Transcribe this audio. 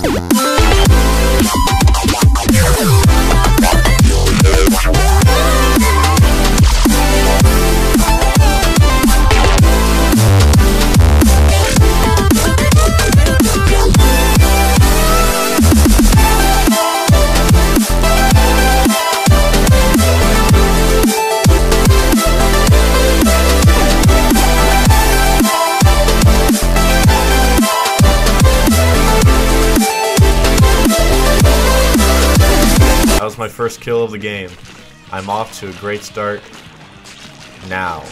That was my first kill of the game. I'm off to a great start now.